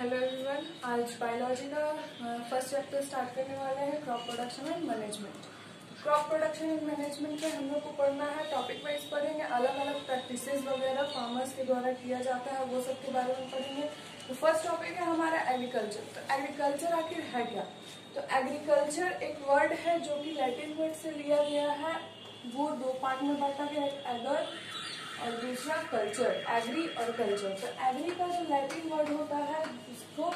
Hello everyone आज biology का first chapter start करने वाले हैं crop production and management crop production and management में हम लोग को पढ़ना है टॉपिक वाइज पढ़ेंगे अलग अलग प्रैक्टिस वगैरह फार्मर्स के द्वारा किया जाता है, वो सब के बारे में पढ़ेंगे। तो फ़र्स्ट टॉपिक है हमारा एग्रीकल्चर तो एग्रीकल्चर आखिर है क्या? तो एग्रीकल्चर एक वर्ड है जो कि लैटिन वर्ड से लिया गया है, वो दो पार्ट में बांटा गया है एगर और दूसरा कल्चर एग्री और कल्चर तो एग्री का जो लैटिन वर्ड होता है, उसको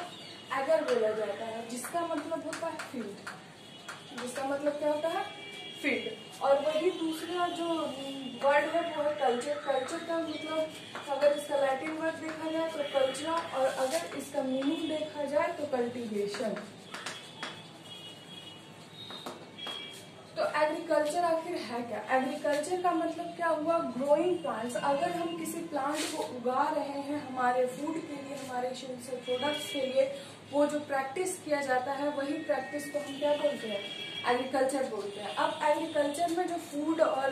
एगर बोला जाता है, जिसका मतलब होता है फ़ील्ड जिसका मतलब क्या होता है? फ़ील्ड और वही दूसरा जो वर्ड है, वो है कल्चर कल्चर का मतलब अगर इसका लैटिन वर्ड देखा जाए तो कल्चर और अगर इसका मीनिंग देखा जाए तो कल्टीवेशन तो एग्रीकल्चर आखिर है क्या? एग्रीकल्चर का मतलब क्या हुआ? ग्रोइंग प्लांट्स अगर हम किसी प्लांट को उगा रहे हैं हमारे फ़ूड के लिए, हमारे प्रोडक्ट्स के लिए, वो जो प्रैक्टिस किया जाता है, वही प्रैक्टिस को हम क्या बोलते हैं? एग्रीकल्चर बोलते हैं। अब एग्रीकल्चर में जो फ़ूड और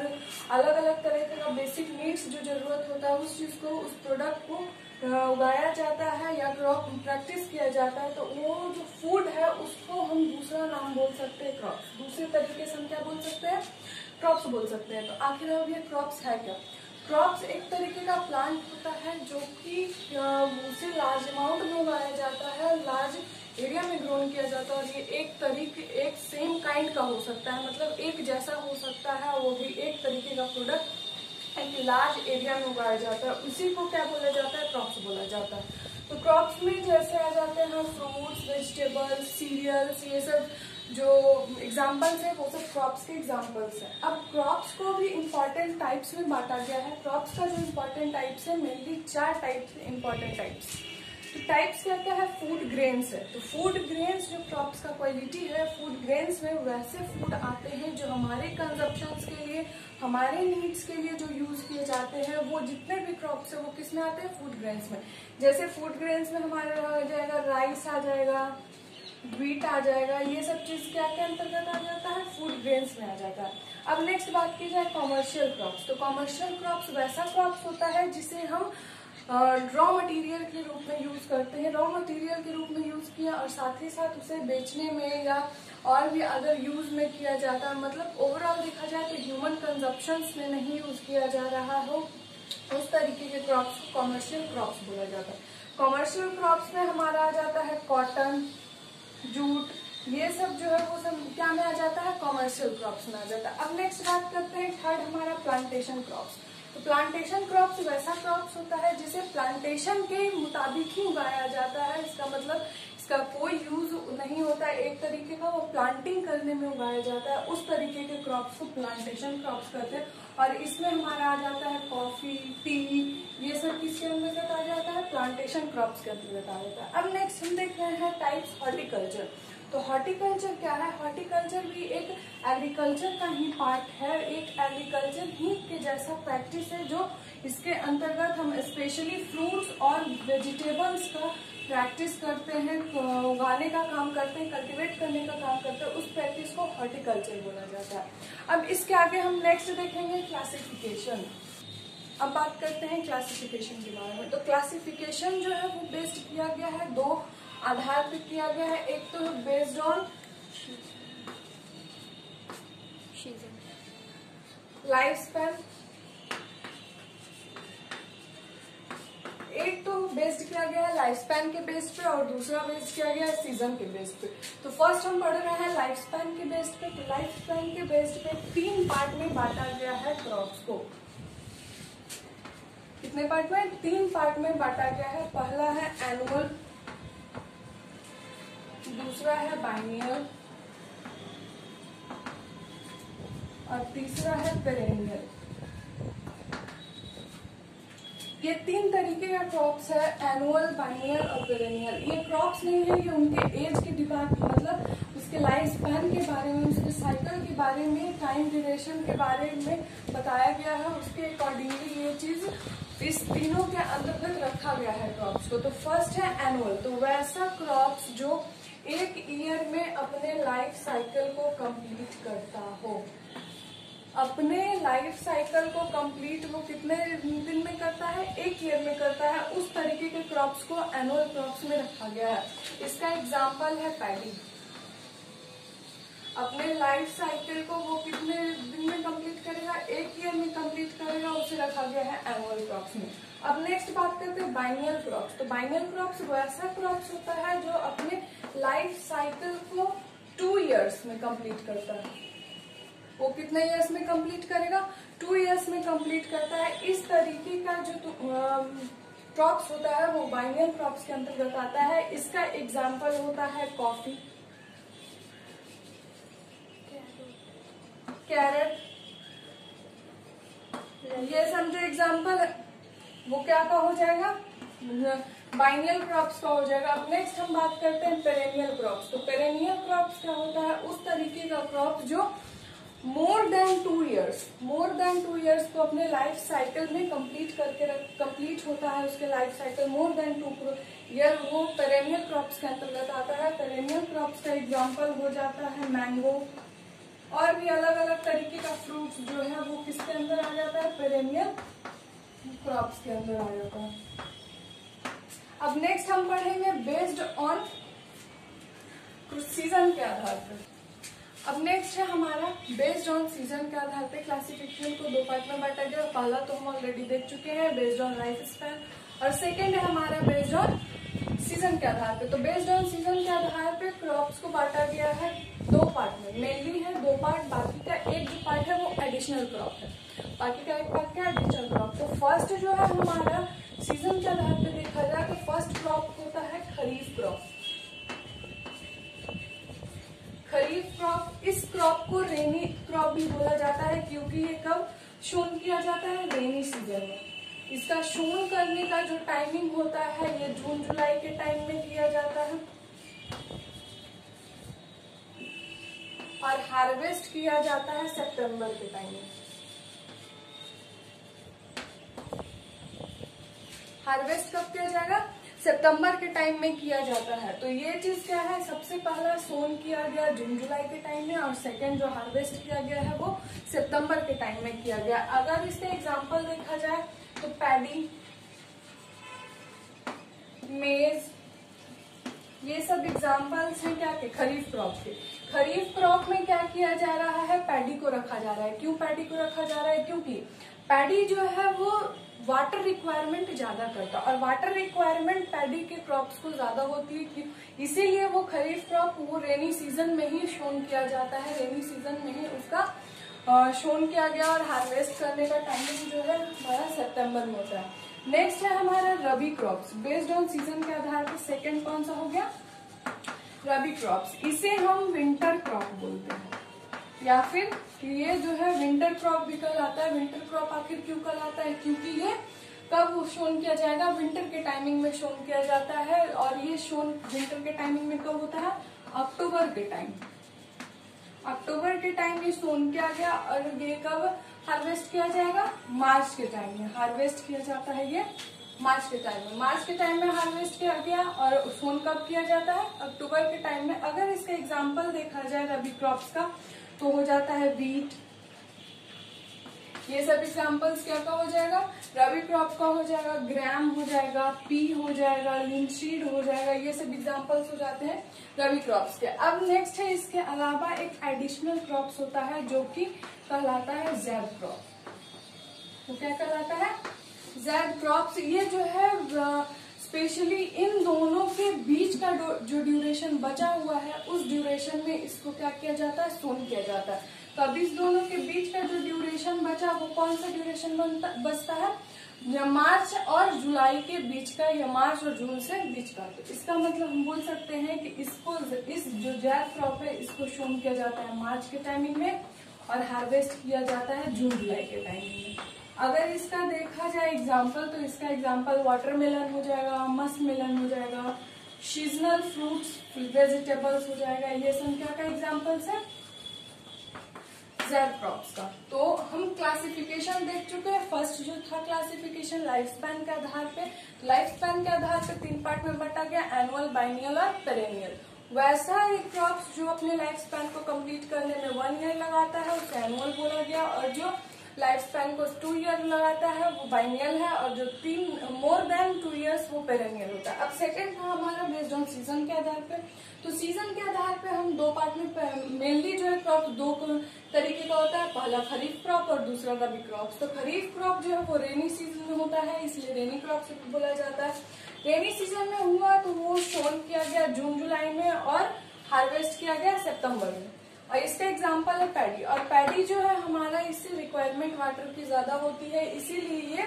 अलग अलग तरह का बेसिक नीड्स जो ज़रूरत होता है, उस चीज़ को, उस प्रोडक्ट को उगाया जाता है या क्रॉप प्रैक्टिस किया जाता है तो वो जो फ़ूड है, उसको हम दूसरा नाम बोल सकते हैं क्रॉप दूसरे तरीके से हम क्या बोल सकते हैं? क्रॉप्स बोल सकते हैं. तो आखिर अब ये क्रॉप्स है क्या? क्रॉप्स एक तरीके का प्लांट होता है जो कि उसे लार्ज अमाउंट में उगाया जाता है लार्ज एरिया में ग्रोन किया जाता है, और ये एक तरीके, एक सेम काइंड का हो सकता है. मतलब एक जैसा हो सकता है वो भी एक तरीके का प्रोडक्ट एक लार्ज एरिया में उगाया जाता है। उसी को क्या बोला जाता है? क्रॉप्स बोला जाता है। तो क्रॉप्स में जैसे आ जाते हैं फ्रूट्स वेजिटेबल्स सीरियल्स ये सब जो एग्जाम्पल्स है, वो सब क्रॉप्स के एग्जाम्पल्स है। अब क्रॉप्स को भी इंपॉर्टेंट टाइप्स में बांटा गया है। क्रॉप्स का जो इम्पोर्टेंट टाइप्स है मेनली चार टाइप्स इंपॉर्टेंट टाइप्स तो टाइप्स क्या क्या है? फ़ूड ग्रेन्स है। तो फ़ूड ग्रेन्स जो क्रॉप्स का क्वालिटी है फ़ूड ग्रेन्स में वैसे फ़ूड आते हैं जो हमारे कंजप्शन के लिए, हमारे नीड्स के लिए जो यूज़ किए जाते हैं, वो जितने भी क्रॉप्स है, वो किसमें आते हैं? फ़ूड ग्रेन्स में। जैसे फ़ूड ग्रेन्स में हमारे आ जाएगा राइस आ जाएगा व्हीट आ जाएगा, ये सब चीज़ क्या के अंतर्गत आ जाता है? फ़ूड ग्रेन्स में आ जाता है। अब नेक्स्ट बात की जाए कॉमर्शियल क्रॉप्स तो कॉमर्शियल क्रॉप्स वैसा क्रॉप्स होता है जिसे हम रॉ मटेरियल के रूप में यूज़ करते हैं। रॉ मटेरियल के रूप में यूज़ किया और साथ ही साथ उसे बेचने में या और भी अगर यूज़ में किया जाता है मतलब ओवरऑल देखा जाए तो ह्यूमन कंजप्शन में नहीं यूज़ किया जा रहा हो। उस तरीके के क्रॉप्स को कॉमर्शियल क्रॉप्स बोला जाता है। कॉमर्शियल क्रॉप्स में हमारा आ जाता है कॉटन जूट ये सब जो है वो सब क्या में आ जाता है? कॉमर्शियल क्रॉप्स में आ जाता है। अब नेक्स्ट बात करते हैं थर्ड हमारा प्लांटेशन क्रॉप्स प्लांटेशन क्रॉप्स वैसा क्रॉप्स होता है जिसे प्लांटेशन के मुताबिक ही उगाया जाता है। इसका मतलब इसका कोई यूज़ नहीं होता है। एक तरीके का वो प्लांटिंग करने में उगाया जाता है। उस तरीके के क्रॉप्स को प्लांटेशन क्रॉप्स कहते हैं। और इसमें हमारा आ जाता है कॉफ़ी टी ये सब किसके अंतर्गत आ जाता है? प्लांटेशन क्रॉप्स के अंतर्गत आ जाता है। अब नेक्स्ट हम देख रहे हैं टाइप्स हॉर्टिकल्चर तो हॉर्टिकल्चर क्या है? हॉर्टिकल्चर भी एक एग्रीकल्चर का ही पार्ट है। एक एग्रीकल्चर ही के जैसा प्रैक्टिस है जो इसके अंतर्गत हम स्पेशली फ्रूट्स और वेजिटेबल्स का प्रैक्टिस करते हैं उगाने का काम करते हैं, कल्टीवेट करने का काम करते हैं, उस प्रैक्टिस को हॉर्टिकल्चर बोला जाता है। अब इसके आगे हम नेक्स्ट देखेंगे क्लासिफिकेशन अब बात करते हैं क्लासिफिकेशन के बारे में। तो क्लासिफिकेशन जो है वो बेस्ड किया गया है दो आधार पे किया गया है। एक तो बेस्ड ऑन लाइफ स्पैन एक तो बेस्ड किया गया है लाइफ स्पैन के बेस पे और दूसरा बेस्ड किया गया है सीज़न के बेस पे। तो फ़र्स्ट हम पढ़ रहे हैं लाइफ स्पैन के बेस पे। तो लाइफ स्पैन के बेस पे तीन पार्ट में बांटा गया है क्रॉप्स को। कितने पार्ट में? तीन पार्ट में बांटा गया है। पहला है एनुअल दूसरा है बाइनियल और तीसरा है पेरेनियल ये तीन तरीके का क्रॉप्स है एनुअल बाइनियल और पेरेनियल ये क्रॉप्स नहीं है, ये उनके एज के डिपार्ट मतलब उसके लाइफ स्पैन के बारे में, उसके साइकिल के बारे में टाइम ड्यूरेशन के बारे में बताया गया है। उसके अकॉर्डिंगली ये चीज़ इस तीनों के अंतर्गत रखा गया है क्रॉप्स को। तो फ़र्स्ट है एनुअल तो वैसा क्रॉप्स जो एक ईयर में अपने लाइफ साइकिल को कंप्लीट करता हो। अपने लाइफ साइकिल को कंप्लीट वो कितने दिन में करता है? एक ईयर में करता है। उस तरीके के क्रॉप्स को एनुअल क्रॉप्स में रखा गया है। इसका एग्ज़ाम्पल है पैडी अपने लाइफ साइकिल को वो कितने दिन में कंप्लीट करेगा? एक ईयर में कंप्लीट करेगा, उसे रखा गया है एनुअल क्रॉप्स में। अब नेक्स्ट बात करते हैं बाइनियल क्रॉप्स तो बाइनियल क्रॉप्स वो ऐसा क्रॉप्स होता है जो अपने लाइफ साइकिल को टू ईयर्स में कंप्लीट करता है। वो कितने ईयर्स में कंप्लीट करेगा? टू ईयर्स में कंप्लीट करता है। इस तरीके का जो क्रॉप्स होता है, वो बाइनियल क्रॉप्स के अंतर्गत आता है। इसका एग्ज़ाम्पल होता है कॉफ़ी कैरेट ये समझो एग्ज़ाम्पल वो क्या का हो जाएगा? बाइनियल क्रॉप्स का हो जाएगा। अब नेक्स्ट हम बात करते हैं पेरेनियल क्रॉप्स तो पेरेनियल क्रॉप्स क्या होता है? उस तरीके का क्रॉप जो more than two years more than two years को अपने लाइफ साइकिल में कंप्लीट करके कंप्लीट होता है उसके life cycle more than two year वो पेरेनियल क्रॉप्स के अंतर्गत आता है। पेरेनियल क्रॉप्स का एग्ज़ाम्पल हो जाता है मैंगो और भी अलग अलग तरीके का फ्रूट्स जो है वो किसके अंदर आ जाता है? पेरेनियल क्रॉप्स के अंदर आ जाता है। अब नेक्स्ट हम पढ़ेंगे बेस्ड ऑन सीज़न के आधार पर। अब नेक्स्ट है हमारा बेस्ड ऑन सीज़न के आधार पे। क्लासिफिकेशन को दो पार्ट में बांटा गया। पहला तो हम ऑलरेडी देख चुके हैं बेस्ड ऑन लाइफ स्पैन और सेकेंड है हमारा बेस्ड ऑन सीज़न के आधार पे। तो बेस्ड ऑन सीज़न के आधार पे क्रॉप्स को बांटा गया है। दो पार्ट में। मेनली है, दो पार्ट बाकी का एक जो पार्ट है, वो एडिशनल क्रॉप है। बाकी का एक पार्ट क्या एडिशनल क्रॉप तो फ़र्स्ट जो है हमारा सीज़न के आधार पे देखा जाए तो फ़र्स्ट क्रॉप होता है खरीफ क्रॉप खरीफ क्रॉप इस क्रॉप को रेनी क्रॉप भी बोला जाता है, क्योंकि ये कब शोन किया जाता है? रेनी सीज़न में। इसका शोन करने का जो टाइमिंग होता है, ये जून, जुलाई के टाइम में किया जाता है। और हार्वेस्ट किया जाता है सितंबर के टाइम में। हार्वेस्ट कब किया जाएगा? सितंबर के टाइम में किया जाता है। तो ये चीज़ क्या है? सबसे पहला सोन किया गया जून जुलाई के टाइम में और सेकेंड जो हार्वेस्ट किया गया है वो सितंबर के टाइम में किया गया। अगर इसके एग्ज़ाम्पल देखा जाए तो पैडी मेज ये सब एग्जाम्पल्स हैं क्या के? खरीफ क्रॉप के। खरीफ क्रॉप में क्या किया जा रहा है? पैडी को रखा जा रहा है। क्यों पैडी को रखा जा रहा है? क्योंकि पैडी जो है वो वाटर रिक्वायरमेंट ज़्यादा करता और वाटर रिक्वायरमेंट पैडी के क्रॉप्स को ज़्यादा होती है कि इसीलिए वो खरीफ क्रॉप वो रेनी सीज़न में ही शोन किया जाता है। रेनी सीज़न में ही उसका शोन किया गया और हार्वेस्ट करने का टाइमिंग जो है हमारा सितंबर में होता है। नेक्स्ट है हमारा rabi crops based on season के आधार पर सेकेंड कौन सा हो गया? रबी क्रॉप्स इसे हम विंटर क्रॉप बोलते हैं. या फिर ये जो है विंटर क्रॉप भी कल आता है. विंटर क्रॉप आखिर क्यों कल आता है? क्योंकि ये कब शोन किया जाएगा? विंटर के टाइमिंग में शोन किया जाता है और ये शोन विंटर के टाइमिंग में कब होता है? अक्टूबर के टाइम अक्टूबर के टाइम ये सोन किया गया और ये कब हार्वेस्ट किया जाएगा? मार्च के टाइम में हार्वेस्ट किया जाता है ये मार्च के टाइम में। मार्च के टाइम में हार्वेस्ट किया गया और सोन कब किया जाता है? अक्टूबर के टाइम में। अगर इसका एग्ज़ाम्पल देखा जाए रबी क्रॉप्स का तो हो जाता है वीट ये सब एग्जाम्पल्स क्या का हो जाएगा? रबी क्रॉप का हो जाएगा ग्राम हो जाएगा पी हो जाएगा लिंचीड हो जाएगा, ये सब एग्जाम्पल्स हो जाते हैं रबी क्रॉप्स के। अब नेक्स्ट है, इसके अलावा एक एडिशनल क्रॉप्स होता है जो कि कहलाता है जैब क्रॉप वो क्या कहलाता है? जैब क्रॉप्स ये जो है स्पेशली इन दोनों के बीच का जो ड्यूरेशन बचा हुआ है, उस ड्यूरेशन में इसको क्या किया जाता है? सोन किया जाता है। तो अब इस दोनों के बीच का जो ड्यूरेशन बचा, वो कौन सा ड्यूरेशन बचता है? या मार्च और जुलाई के बीच का, या मार्च और जून से बीच का? तो इसका मतलब हम बोल सकते हैं कि इसको, इस जो जैद क्रॉप है, इसको शोन किया जाता है मार्च के टाइमिंग में और हार्वेस्ट किया जाता है जून, जुलाई के टाइमिंग में। अगर इसका देखा जाए एग्ज़ाम्पल तो इसका एग्ज़ाम्पल वाटरमेलन हो जाएगा मस्क मेलन हो जाएगा सीजनल फ्रूट्स वेजिटेबल्स हो जाएगा। ये सब क्या का एग्जाम्पल्स है? जेड क्रॉप्स का। तो हम क्लासिफिकेशन देख चुके हैं। फ़र्स्ट जो था क्लासिफिकेशन लाइफ स्पैन के आधार पे लाइफ स्पैन के आधार पे तीन पार्ट में बटा गया एनुअल बाइनियल और पेरेनियल वैसा ही क्रॉप जो अपने लाइफ स्पैन को कंप्लीट करने में वन ईयर लगाता है, उसे एनुअल बोला गया। और जो लाइफ स्पैन को टू ईयर लगाता है, वो बाइनियल है और जो तीन मोर देन टू ईयर्स वो पेरेनियल होता है। अब सेकेंड था हमारा बेस्ड ऑन सीज़न के आधार पे। तो सीज़न के आधार पे हम दो पार्ट में मेनली जो है क्रॉप दो तरीके का होता है। पहला खरीफ क्रॉप और दूसरा रबी क्रॉप तो खरीफ क्रॉप जो है वो रेनी सीज़न में होता है, इसलिए रेनी क्रॉप से बोला जाता है। रेनी सीज़न में हुआ तो वो शोन किया गया जून, जुलाई में और हार्वेस्ट किया गया सितंबर में। और इसका एग्ज़ाम्पल है पैडी और पैडी जो है, हमारा इससे रिक्वायरमेंट वाटर की ज़्यादा होती है, इसीलिए ये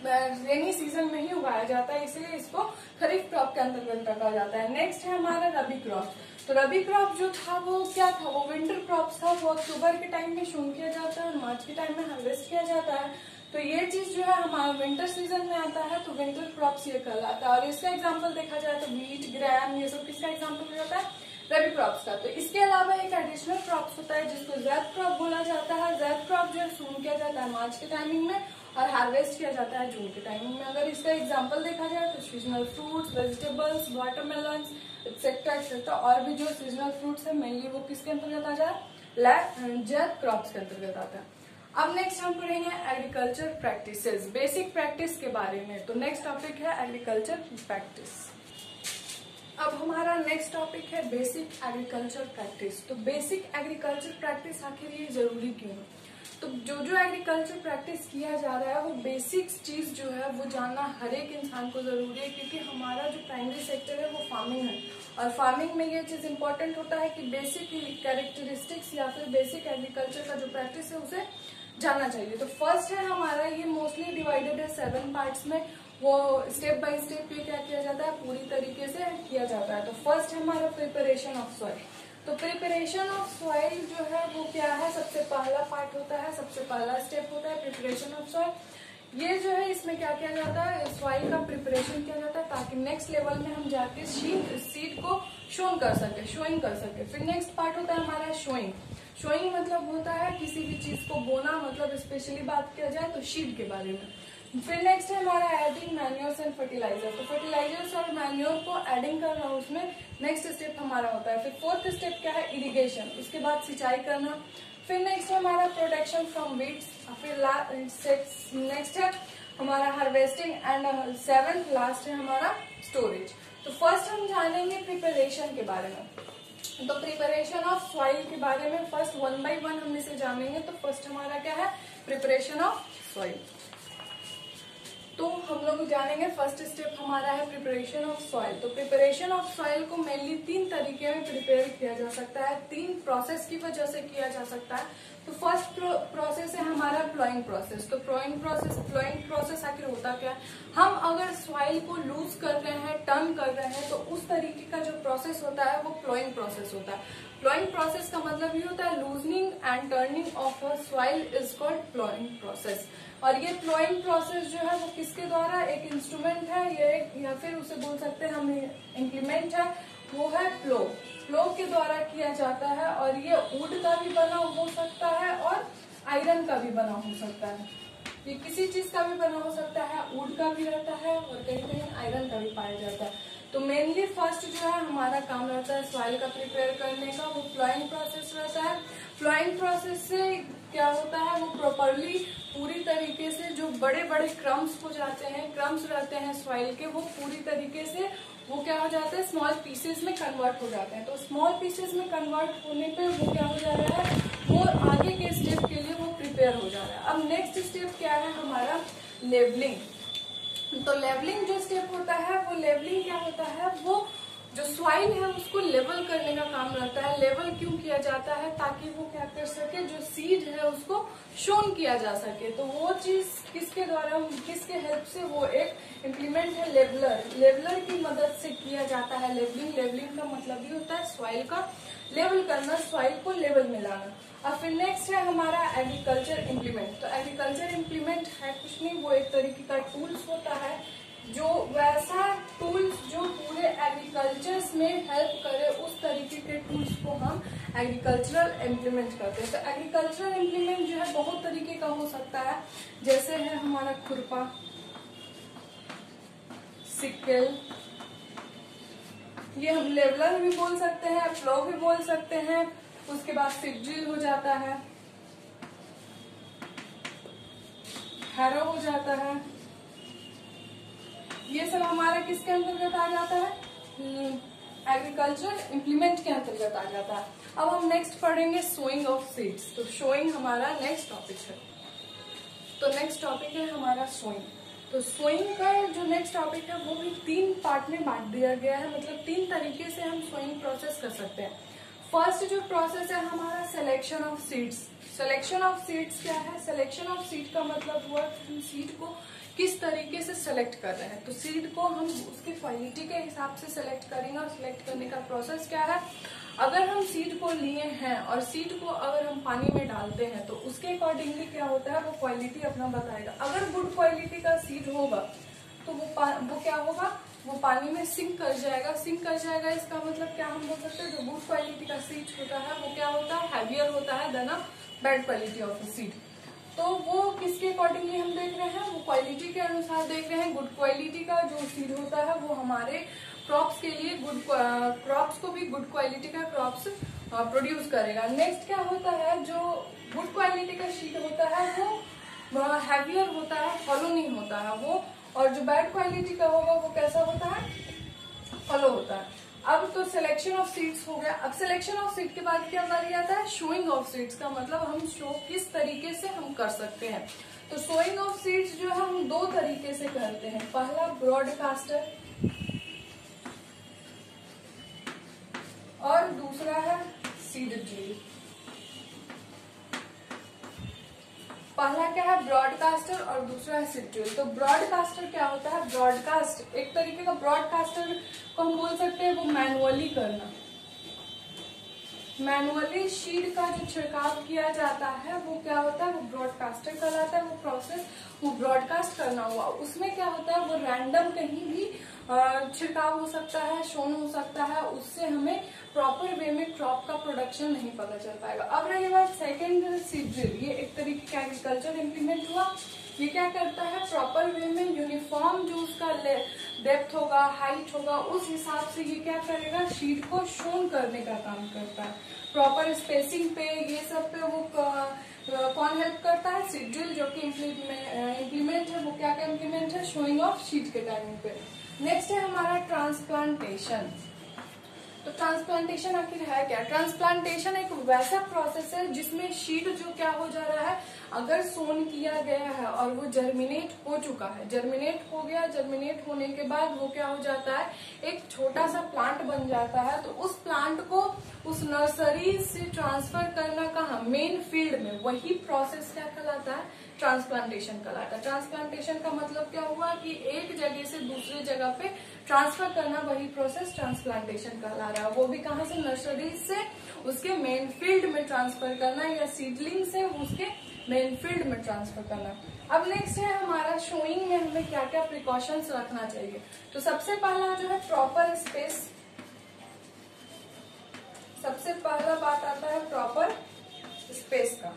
रेनी सीज़न में ही उगाया जाता है, इसलिए इसको खरीफ क्रॉप के अंतर्गत रखा जाता है। नेक्स्ट है हमारा रबी क्रॉप तो रबी क्रॉप जो था, वो क्या था? वो विंटर क्रॉप था, वो अक्टूबर के टाइम में शून किया जाता है मार्च के टाइम में हार्वेस्ट किया जाता है। तो ये चीज़ जो है, हमारा विंटर सीज़न में आता है तो विंटर क्रॉप्स ये कहलाता है। और इसका एग्ज़ाम्पल देखा जाए तो वीट ग्रैम ये सब किसका एग्ज़ाम्पल हो जाता है? रबी क्रॉप्स का। तो इसके अलावा एक एडिशनल क्रॉप्स होता है जिसको जैद क्रॉप बोला जाता है। जैद क्रॉप जो है सून किया जाता है, मार्च के टाइमिंग में, और हार्वेस्ट किया जाता है जून के टाइमिंग में। अगर इसका एग्ज़ाम्पल देखा जाए तो seasonal fruits vegetables watermelon et cetera et cetera और भी जो सीजनल फ्रूट्स है मेनली वो किसके अंतर्गत आ जाए? जैद क्रॉप्स के अंतर्गत आता है। अब नेक्स्ट हम पढ़ेंगे एग्रीकल्चर प्रैक्टिसेस बेसिक प्रैक्टिस के बारे में। तो नेक्स्ट टॉपिक है एग्रीकल्चर प्रैक्टिस अब हमारा नेक्स्ट टॉपिक है बेसिक एग्रीकल्चर प्रैक्टिस तो बेसिक एग्रीकल्चर प्रैक्टिस आखिर ये ज़रूरी क्यों है? तो जो जो एग्रीकल्चर प्रैक्टिस किया जा रहा है, वो बेसिक चीज़ जो है, वो जानना हर एक इंसान को ज़रूरी है, क्योंकि हमारा जो प्राइमरी सेक्टर है, वो फ़ार्मिंग है। और फ़ार्मिंग में ये चीज़ इंपॉर्टेंट होता है कि बेसिक कैरेक्टरिस्टिक्स या फिर बेसिक एग्रीकल्चर का जो प्रैक्टिस है, उसे जानना चाहिए। तो फ़र्स्ट है हमारा, ये मोस्टली डिवाइडेड है सेवन पार्ट्स में। वो स्टेप बाय स्टेप ये क्या किया जाता है? पूरी तरीके से किया जाता है। तो फ़र्स्ट हमारा प्रिपरेशन ऑफ़ सॉइल तो प्रिपरेशन ऑफ़ सॉइल जो है वो क्या है? सबसे पहला पार्ट होता है, सबसे पहला स्टेप होता है प्रिपरेशन ऑफ़ सॉइल ये जो है, इसमें क्या किया जाता है? सॉइल का प्रिपरेशन किया जाता है ताकि नेक्स्ट लेवल में हम जाके सीड को शोन कर सके शोइंग कर सके। फिर नेक्स्ट पार्ट होता है हमारा शोइंग शोइंग मतलब होता है किसी भी चीज़ को बोना मतलब स्पेशली बात किया जाए तो शीट के बारे में। फिर नेक्स्ट है हमारा एडिंग मैन्योर्स एंड फर्टिलाइज़र तो फर्टिलाइजर्स और मैन्योर को एडिंग करना उसमें नेक्स्ट स्टेप हमारा होता है। फिर फोर्थ स्टेप क्या है? इरिगेशन उसके बाद सिंचाई करना। फिर नेक्स्ट है हमारा प्रोटेक्शन फ्रॉम वीड्स फिर नेक्स्ट है हमारा हार्वेस्टिंग एंड सेवेंथ लास्ट है हमारा स्टोरेज तो फ़र्स्ट हम जानेंगे प्रिपरेशन के बारे में। तो प्रिपरेशन ऑफ़ सॉइल के बारे में फ़र्स्ट वन बाय वन हम इसे जानेंगे। तो फ़र्स्ट हमारा क्या है? प्रिपरेशन ऑफ़ सॉइल तो हम लोग जानेंगे फ़र्स्ट स्टेप हमारा है प्रिपरेशन ऑफ़ सॉइल तो प्रिपरेशन ऑफ़ सॉइल को मेनली तीन तरीके में प्रिपेयर किया जा सकता है। तीन प्रोसेस की वजह से किया जा सकता है। तो फ़र्स्ट प्रोसेस है हमारा प्लॉइंग प्रोसेस तो प्लॉइंग प्रोसेस प्लॉइंग प्रोसेस आखिर होता क्या? है हम अगर सॉइल को लूज कर रहे हैं टर्न कर रहे हैं तो उस तरीके का जो प्रोसेस होता है, वो प्लॉइंग प्रोसेस होता है. प्लॉइंग प्रोसेस का मतलब ये होता है loosening and turning of a soil is called ploughing process और ये प्लॉइंग प्रोसेस जो है, वो किसके द्वारा? एक इंस्ट्रूमेंट है, ये या फिर उसे बोल सकते हैं हम इम्प्लीमेंट है, वो है प्लो प्लो के द्वारा किया जाता है और ये वुड का भी बना हो सकता है और आयरन का भी बना हो सकता है। ये किसी चीज़ का भी बना हो सकता है वुड का भी रहता है और कहीं कहीं आयरन का भी पाया जाता है। तो मेनली फ़र्स्ट जो है हमारा काम रहता है सॉइल का प्रिपेयर करने का, वो फ्लोइंग प्रोसेस रहता है। फ्लोइंग प्रोसेस से क्या होता है, वो प्रॉपरली पूरी तरीके से जो बड़े बड़े क्रम्स हो जाते हैं क्रम्स रहते हैं सॉइल के, वो पूरी तरीके से वो क्या हो जाता है स्मॉल पीसेस में कन्वर्ट हो जाते हैं। तो स्मॉल पीसेस में कन्वर्ट होने पे वो क्या हो जा रहा है, वो आगे के स्टेप के लिए वो प्रिपेयर हो जा रहा है। अब नेक्स्ट स्टेप क्या है हमारा? लेवलिंग तो लेवलिंग जो स्टेप होता है, वो लेवलिंग क्या होता है? वो जो स्वाइल है, उसको लेवल करने का काम रहता है। लेवल क्यों किया जाता है? ताकि वो क्या कर सके? जो सीड है, उसको शोन किया जा सके। तो वो चीज़ किसके द्वारा, किसके हेल्प से वो एक इम्प्लीमेंट है? लेवलर लेवलर की मदद से किया जाता है लेवलिंग लेवलिंग का मतलब ही होता है सॉइल का लेवल करना सॉइल को लेवल में लाना। और फिर नेक्स्ट है हमारा एग्रीकल्चर इम्प्लीमेंट तो एग्रीकल्चर इम्प्लीमेंट है कुछ नहीं, वो एक तरीके का टूल्स होता है। जो वैसा टूल्स जो पूरे एग्रीकल्चर में हेल्प करे, उस तरीके के टूल्स को हम एग्रीकल्चरल इम्प्लीमेंट करते हैं। तो एग्रीकल्चरल इम्प्लीमेंट जो है, बहुत तरीके का हो सकता है। जैसे है हमारा खुरपा, सिक्कल, ये हम लेवलर भी बोल सकते हैं फ्लो भी बोल सकते हैं, उसके बाद सीड हो जाता है हैरो हो जाता है। ये सब हमारा किसके अंतर्गत आ जाता है? एग्रीकल्चर इम्प्लीमेंट के अंतर्गत आ जाता है। अब हम नेक्स्ट पढ़ेंगे सोइंग ऑफ़ सीड्स तो सोइंग हमारा नेक्स्ट टॉपिक है। तो नेक्स्ट टॉपिक है हमारा सोइंग तो सोइंग का जो नेक्स्ट टॉपिक है, वो भी तीन पार्ट में बांट दिया गया है। मतलब तीन तरीके से हम सोइंग प्रोसेस कर सकते हैं। फ़र्स्ट जो प्रोसेस है हमारा selection of seeds selection of seeds क्या है? सिलेक्शन ऑफ़ सीड का मतलब हुआ कि हम सीड को किस तरीके से सेलेक्ट कर रहे हैं? तो सीड को हम उसकी क्वालिटी के हिसाब से सेलेक्ट करेंगे और सिलेक्ट करने का प्रोसेस क्या है? अगर हम सीड को लिए हैं और सीड को अगर हम पानी में डालते हैं तो उसके अकॉर्डिंगली क्या होता है? वो क्वालिटी अपना बताएगा। अगर गुड क्वालिटी का सीड होगा तो वो वो क्या होगा? वो पानी में सिंक कर जाएगा। सिंक कर जाएगा, इसका मतलब क्या हम बोल सकते हैं? जो गुड क्वालिटी का सीड होता है, वो क्या होता है? हैवियर होता है than bad quality of seed तो वो किसके अकॉर्डिंगली हम देख रहे हैं? वो क्वालिटी के अनुसार देख रहे हैं। गुड क्वालिटी का जो सीड होता है, वो हमारे क्रॉप्स के लिए गुड क्रॉप्स को भी गुड क्वालिटी का क्रॉप्स प्रोड्यूस करेगा। नेक्स्ट क्या होता है? जो गुड क्वालिटी का सीड होता है, वो हैवियर होता है फॉलो नहीं होता है वो। और जो बैड क्वालिटी का होगा, वो कैसा होता है? फॉलो होता है। अब तो सिलेक्शन ऑफ़ सीट्स हो गया। अब सिलेक्शन ऑफ़ सीट के बाद क्या बारी आता है? शोइंग ऑफ़ सीट्स का मतलब हम शो किस तरीके से हम कर सकते हैं। तो शोइंग ऑफ़ सीट्स जो है, हम दो तरीके से करते हैं। पहला ब्रॉडकास्टर और दूसरा है सीड ड्रिल पहला क्या है? ब्रॉडकास्टर और दूसरा है सिट्यूल तो ब्रॉडकास्टर क्या होता है? ब्रॉडकास्ट एक तरीके का ब्रॉडकास्टर को हम बोल सकते हैं वो मैनुअली करना। मैनुअली शीट का जो छिड़काव किया जाता है, वो क्या होता है? वो ब्रॉडकास्टर कहलाता है, वो प्रोसेस वो ब्रॉडकास्ट करना हुआ। उसमें क्या होता है? वो रैंडम कहीं भी छिड़काव हो सकता है शोन हो सकता है, उससे हमें प्रॉपर वे में क्रॉप का प्रोडक्शन नहीं पता चल पाएगा। अब रही बात सेकेंड सीड्रिल ये एक तरीके का एग्रीकल्चर इम्प्लीमेंट हुआ। ये क्या करता है? प्रॉपर वे में यूनिफॉर्म जो उसका डेप्थ होगा हाइट होगा, उस हिसाब से ये क्या करेगा? शीट को शोन करने का काम करता है। प्रॉपर स्पेसिंग पे ये सब पे वो कौन हेल्प करता है? सीड्रिल जो कि इम्प्लीमेंट है, वो क्या क्या इम्प्लीमेंट है? शोइंग ऑफ़ शीट के टाइमिंग पे। नेक्स्ट है हमारा ट्रांसप्लांटेशन तो ट्रांसप्लांटेशन आखिर है क्या? ट्रांसप्लांटेशन एक वैसा प्रोसेस है जिसमें शीट जो क्या हो जा रहा है अगर सोन किया गया है और वो जर्मिनेट हो चुका है जर्मिनेट हो गया जर्मिनेट होने के बाद वो क्या हो जाता है? एक छोटा सा प्लांट बन जाता है तो उस प्लांट को उस नर्सरी से ट्रांसफ़र करना कहा? मेन फ़ील्ड में, वही प्रोसेस क्या कहलाता है? ट्रांसप्लांटेशन कहलाता है। ट्रांसप्लांटेशन का मतलब क्या हुआ कि एक जगह से दूसरी जगह पे ट्रांसफ़र करना वही प्रोसेस ट्रांसप्लांटेशन कहला रहा है। वो भी कहा से? नर्सरी से, उसके मेन फ़ील्ड में ट्रांसफ़र करना या सीडलिंग से, उसके मेन फ़ील्ड में ट्रांसफ़र करना अब नेक्स्ट है हमारा शोइंग में हमें क्या क्या प्रिकॉशंस रखना चाहिए। तो सबसे पहला जो है प्रॉपर स्पेस सबसे पहला बात आता है प्रॉपर स्पेस का।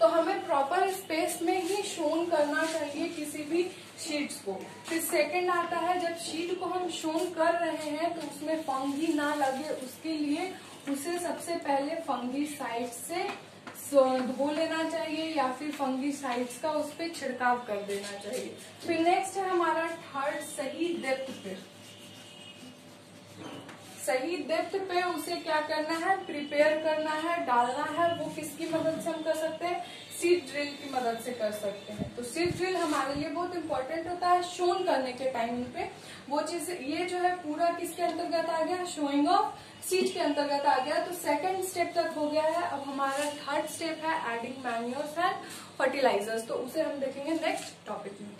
तो हमें प्रॉपर स्पेस में ही शोन करना चाहिए किसी भी शीट्स को। फिर सेकंड आता है जब शीट को हम शोन कर रहे हैं तो उसमें फंगी ना लगे, उसके लिए उसे सबसे पहले फंगी साइड से धो लेना चाहिए या फिर फंगी साइड्स का उस पर छिड़काव कर देना चाहिए। फिर नेक्स्ट है हमारा थर्ड सही डेप्थ पे। सही डेप्थ पे उसे क्या करना है? प्रिपेयर करना है, डालना है, वो किसकी मदद से हम कर सकते हैं? सीड ड्रिल की मदद से कर सकते हैं। तो सीड ड्रिल हमारे लिए बहुत इंपॉर्टेंट होता है शोन करने के टाइम पे। वो चीज़, ये जो है पूरा किसके अंतर्गत आ गया? शोइंग ऑफ़ सीड के अंतर्गत आ गया। तो सेकंड स्टेप तक हो गया है। अब हमारा थर्ड स्टेप है एडिंग मैन्योर्स एंड फर्टिलाइजर्स तो उसे हम देखेंगे नेक्स्ट टॉपिक में।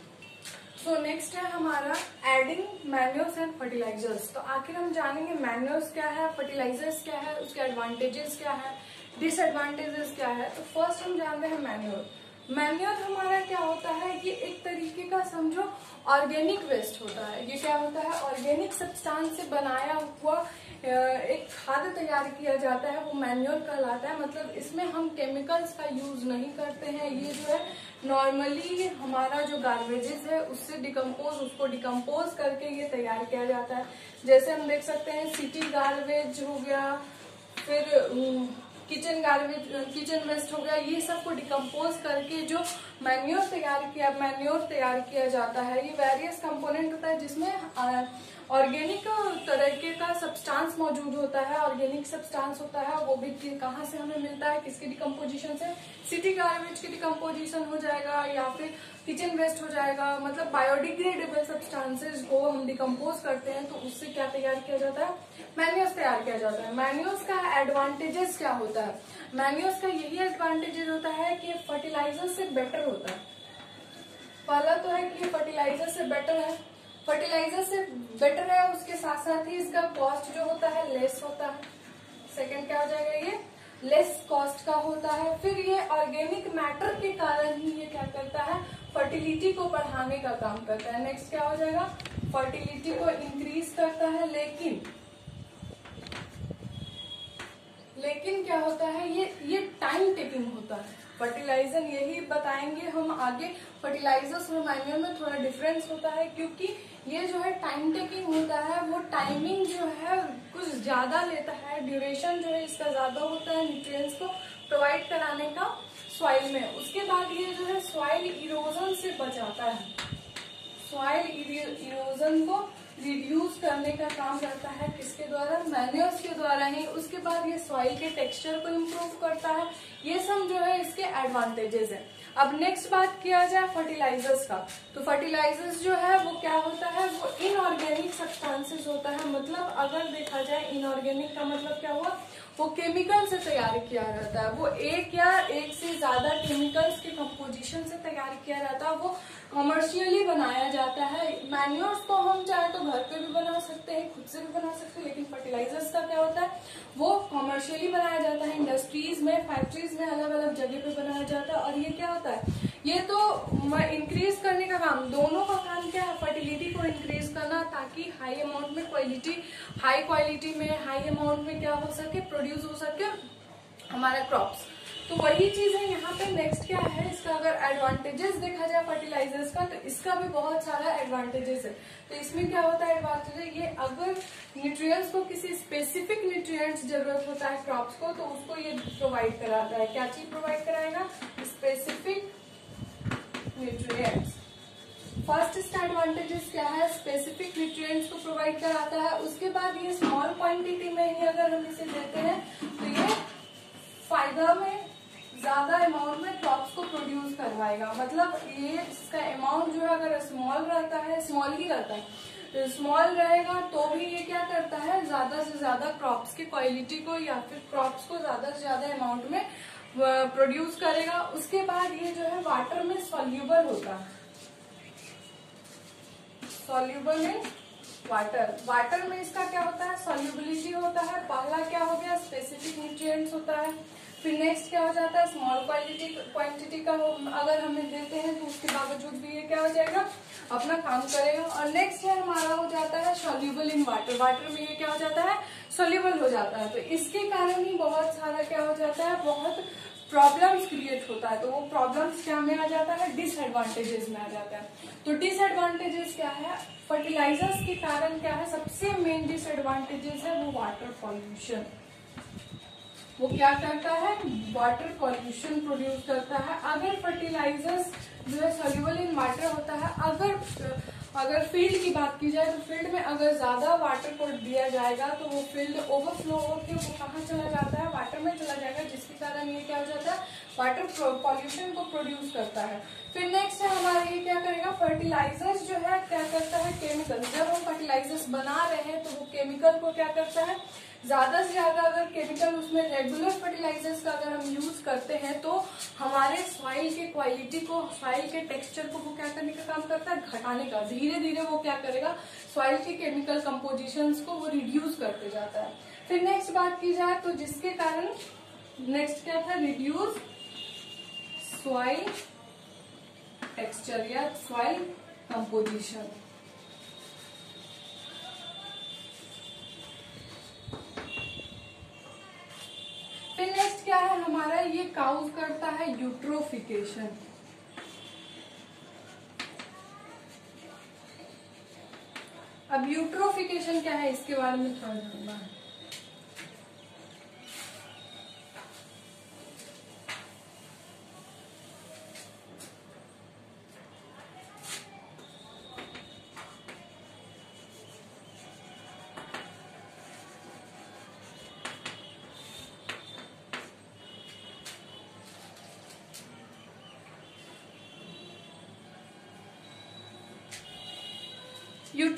सो नेक्स्ट है हमारा एडिंग मैन्योर्स एंड फर्टिलाइजर्स तो आखिर हम जानेंगे मैन्योर्स क्या है फर्टिलाइजर्स क्या है, उसके एडवांटेजेस क्या है डिसएडवांटेजेस क्या है? तो फ़र्स्ट हम जानते हैं मैन्योर मैन्योर हमारा क्या होता है ये एक तरीके का समझो ऑर्गेनिक वेस्ट होता है। ये क्या होता है? ऑर्गेनिक सब्सटेंस से बनाया हुआ एक खाद तैयार किया जाता है, वो मैन्योर कहलाता है। मतलब इसमें हम केमिकल्स का यूज़ नहीं करते हैं। ये जो है नॉर्मली हमारा जो गार्बेजेस है, उससे डिकम्पोज उसको डिकम्पोज करके ये तैयार किया जाता है। जैसे हम देख सकते हैं सिटी गार्बेज हो गया, फिर किचन गार्बेज किचन वेस्ट हो गया, ये सबको डिकम्पोज करके जो मैन्योर तैयार किया मैन्योर तैयार किया जाता है, ये वेरियस कंपोनेंट होता है जिसमें ऑर्गेनिक तरीके का सब्सटेंस मौजूद होता है ऑर्गेनिक सब्सटेंस होता है, वो भी कहाँ से हमें मिलता है, किसकी डिकम्पोजिशन से सिटी गार्बेज की डिकम्पोजिशन हो जाएगा या फिर किचन वेस्ट हो जाएगा मतलब बायोडिग्रेडेबल सब्सटेंसेज को हम डिकम्पोज करते हैं तो उससे क्या तैयार किया जाता है? मैन्यूस तैयार किया जाता है। मैन्यूस का एडवांटेजेस क्या होता है? मैन्यूस का यही एडवांटेजेस होता है कि फर्टिलाइज़र से बेटर होता है। पहला तो है कि फर्टिलाइज़र से बेटर है। फर्टिलाइज़र से बेटर है, उसके साथ साथ ही इसका कॉस्ट जो होता है लेस होता है। सेकंड क्या हो जाएगा ये? लेस कॉस्ट का होता है। फिर ये ऑर्गेनिक मैटर के कारण ही ये क्या करता है? फर्टिलिटी को बढ़ाने का काम करता है। नेक्स्ट क्या हो जाएगा? फर्टिलिटी को इंक्रीज करता है, लेकिन लेकिन क्या होता है? ये ये टाइम टेकिंग होता है। फर्टिलाइज़र यही बताएँगे हम आगे। फर्टिलाइजर्स और मैन्यूर में थोड़ा डिफरेंस होता है क्योंकि ये जो है टाइम टेकिंग होता है, वो टाइमिंग जो है कुछ ज़्यादा लेता है। ड्यूरेशन जो है इसका ज़्यादा होता है न्यूट्रिएंट्स को प्रोवाइड कराने का सॉइल में। उसके बाद ये जो है सॉइल इरोजन से बचाता है। सॉइल इरोजन को रिड्यूस करने का काम करता है, किसके द्वारा? मैन्यूर्स के द्वारा ही। उसके बाद ये सॉइल के टेक्सचर को इम्प्रूव करता है। ये सब जो है इसके एडवांटेजेस है। अब नेक्स्ट बात किया जाए फर्टिलाइजर्स का। तो फर्टिलाइजर्स जो है, वो क्या होता है? वो इनऑर्गेनिक सब्सटेंसेस होता है। मतलब अगर देखा जाए इनऑर्गेनिक का मतलब क्या हुआ? वो केमिकल से तैयार किया जाता है। वो एक या एक से ज़्यादा केमिकल्स के कंपोजिशन से तैयार किया जाता है। वो कॉमर्शियली बनाया जाता है। मैन्योर्स को हम चाहे तो घर पे भी बना सकते हैं, खुद से भी बना सकते हैं, लेकिन फर्टिलाइजर्स का क्या होता है? वो कॉमर्शियली बनाया जाता है। इंडस्ट्रीज़ में फैक्ट्रीज में अलग अलग जगह पे बनाया जाता है। और ये क्या होता है? ये तो इंक्रीज करने का काम, दोनों का काम क्या है? फर्टिलिटी को इंक्रीज करना ताकि हाई अमाउंट में क्वालिटी हाई क्वालिटी में हाई अमाउंट में क्या हो सके प्रोड्यूस हो सके हमारा क्रॉप्स तो वही चीज़ है, यहाँ पे नेक्स्ट क्या है? इसका अगर एडवांटेजेस देखा जाए फर्टिलाइजर्स का तो इसका भी बहुत सारा एडवांटेजेस है। तो इसमें क्या होता है एडवांटेज ये अगर न्यूट्रिएंट्स को किसी स्पेसिफिक न्यूट्रिएंट्स ज़रूरत होता है क्रॉप्स को तो उसको ये प्रोवाइड कराता है क्या चीज़ प्रोवाइड कराएगा स्पेसिफिक न्यूट्रिएंट्स फ़र्स्ट इसका एडवांटेजेस क्या है? स्पेसिफिक न्यूट्रिएंट्स को प्रोवाइड कराता है। उसके बाद ये स्मॉल क्वांटिटी में ही अगर हम इसे देते हैं तो ये फ़ायदा में ज़्यादा अमाउंट में क्रॉप्स को प्रोड्यूस करवाएगा। मतलब ये इसका अमाउंट जो है, अगर स्मॉल रहता है स्मॉल ही रहता है स्मॉल तो रहेगा तो भी ये क्या करता है? ज़्यादा से ज़्यादा क्रॉप्स की क्वालिटी को या फिर क्रॉप्स को ज़्यादा से ज़्यादा अमाउंट में प्रोड्यूस करेगा। उसके बाद ये जो है वाटर में सॉल्यूबल होता। है सॉल्यूबल इन वाटर वाटर में इसका क्या होता है? सॉल्यूबिलिटी होता है। पहला क्या हो गया? स्पेसिफिक न्यूट्रिएंट्स होता है। फिर नेक्स्ट क्या हो जाता है? स्मॉल क्वालिटी क्वांटिटी का अगर हमें देते हैं तो उसके बावजूद भी ये क्या हो जाएगा? अपना काम करेगा। और नेक्स्ट है, हमारा हो जाता है सोल्यूबल इन वाटर वाटर में ये क्या हो जाता है? सोल्यूबल हो जाता है। तो इसके कारण ही बहुत सारा क्या हो जाता है? बहुत प्रॉब्लम्स क्रिएट होता है तो वो प्रॉब्लम्स क्या में आ जाता है? डिसएडवांटेजेस में आ जाता है। तो डिसएडवांटेजेस क्या है? फर्टिलाइजर्स के कारण क्या है? सबसे मेन डिसएडवांटेजेस है वो वाटर पॉल्यूशन वो क्या करता है? वाटर पॉल्यूशन प्रोड्यूस करता है। अगर फर्टिलाइजर्स जो है सोल्यूबल इन वाटर होता है, अगर अगर फ़ील्ड की बात की जाए तो फ़ील्ड में अगर ज़्यादा वाटर को दिया जाएगा तो वो फ़ील्ड ओवरफ्लो होकर वो कहाँ चला जाता है? वाटर में चला जाएगा, जिसके कारण ये क्या हो जाता है? वाटर पॉल्यूशन को प्रोड्यूस करता है। फिर नेक्स्ट है हमारा ये क्या करेगा? फर्टिलाइजर्स जो है, क्या करता है? केमिकल जब हम फर्टिलाइजर्स बना रहे हैं तो वो केमिकल को क्या करता है? ज़्यादा से ज़्यादा अगर केमिकल उसमें रेगुलर फर्टिलाइजर्स का अगर हम यूज़ करते हैं तो हमारे सॉइल के क्वालिटी को सॉइल के टेक्सचर को वो क्या करने का काम करता है? घटाने का। धीरे धीरे वो क्या करेगा? सॉइल के केमिकल कंपोजिशन को वो रिड्यूस करते जाता है। फिर नेक्स्ट बात की जाए तो जिसके कारण नेक्स्ट क्या था? रिड्यूस सॉइल टेक्सचर या सॉइल कंपोजिशन फिर नेक्स्ट क्या है हमारा? ये काउज करता है यूट्रोफिकेशन अब यूट्रोफिकेशन क्या है? इसके बारे में थोड़ा जानना है।